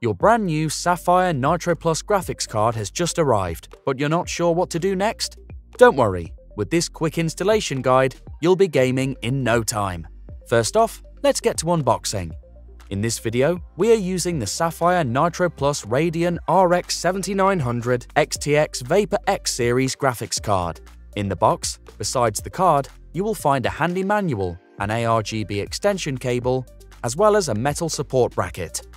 Your brand new Sapphire Nitro Plus graphics card has just arrived, but you're not sure what to do next? Don't worry, with this quick installation guide, you'll be gaming in no time. First off, let's get to unboxing. In this video, we are using the Sapphire Nitro Plus Radeon RX 7900 XTX Vapor X Series graphics card. In the box, besides the card, you will find a handy manual, an ARGB extension cable, as well as a metal support bracket.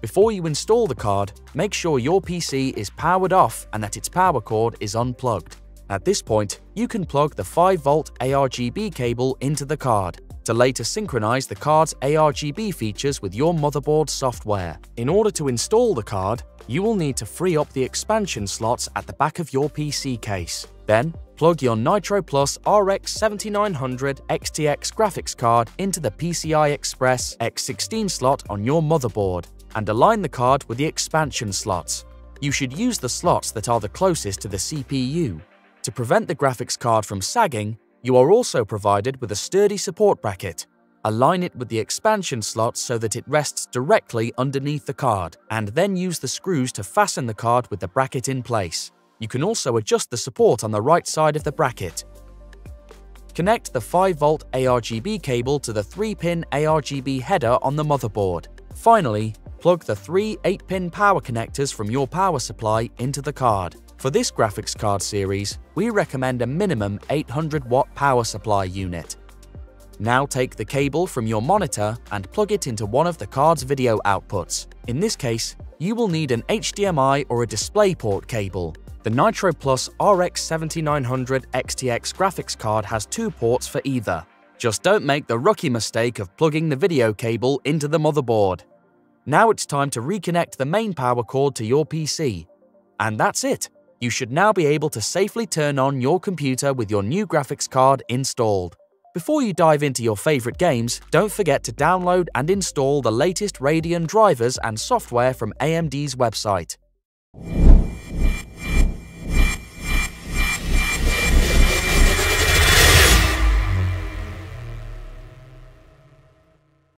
Before you install the card, make sure your PC is powered off and that its power cord is unplugged. At this point, you can plug the 5V ARGB cable into the card to later synchronize the card's ARGB features with your motherboard software. In order to install the card, you will need to free up the expansion slots at the back of your PC case. Then, plug your Nitro Plus RX 7900 XTX graphics card into the PCI Express X16 slot on your motherboard and align the card with the expansion slots. You should use the slots that are the closest to the CPU. To prevent the graphics card from sagging, you are also provided with a sturdy support bracket. Align it with the expansion slots so that it rests directly underneath the card, and then use the screws to fasten the card with the bracket in place. You can also adjust the support on the right side of the bracket. Connect the 5V ARGB cable to the 3-pin ARGB header on the motherboard. Finally, plug the three 8-pin power connectors from your power supply into the card. For this graphics card series, we recommend a minimum 800 watt power supply unit. Now take the cable from your monitor and plug it into one of the card's video outputs. In this case, you will need an HDMI or a DisplayPort cable. The Nitro Plus RX 7900 XTX graphics card has two ports for either. Just don't make the rookie mistake of plugging the video cable into the motherboard. Now it's time to reconnect the main power cord to your PC. And that's it! You should now be able to safely turn on your computer with your new graphics card installed. Before you dive into your favorite games, don't forget to download and install the latest Radeon drivers and software from AMD's website.